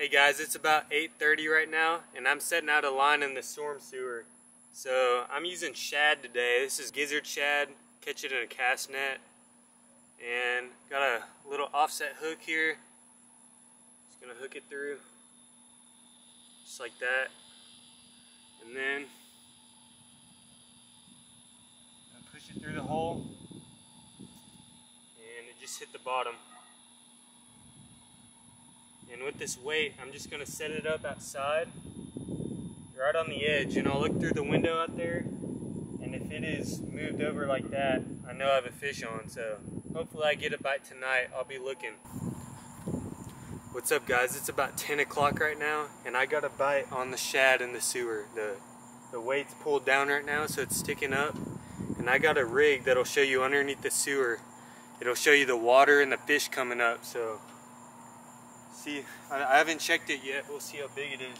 Hey guys, it's about 8.30 right now, and I'm setting out a line in the storm sewer. So I'm using shad today. This is gizzard shad, catch it in a cast net. And got a little offset hook here. Just gonna hook it through, just like that. And then push it through the hole, and it just hit the bottom. And with this weight, I'm just gonna set it up outside, right on the edge, and I'll look through the window out there, and if it is moved over like that, I know I have a fish on, so hopefully I get a bite tonight. I'll be looking. What's up guys? It's about 10 o'clock right now, and I got a bite on the shad in the sewer. The, the weight's pulled down right now, so it's sticking up. And I got a rig that'll show you underneath the sewer. It'll show you the water and the fish coming up, so see, I, haven't checked it yet. We'll see how big it is.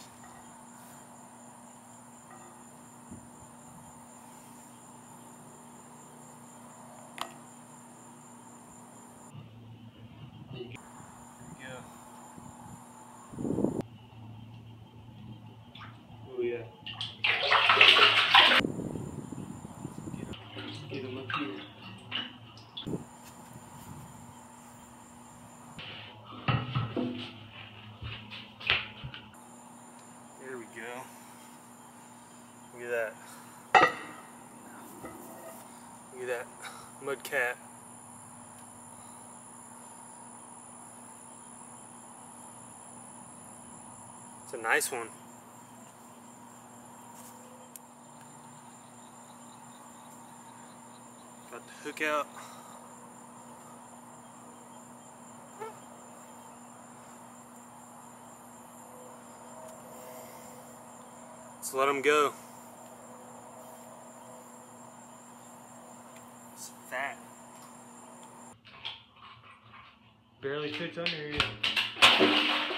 Oh. Get him up here. Go. Look at that. Look at that mud cat. It's a nice one. Got the hook out. Let's let him go. It's fat. Barely fits under here.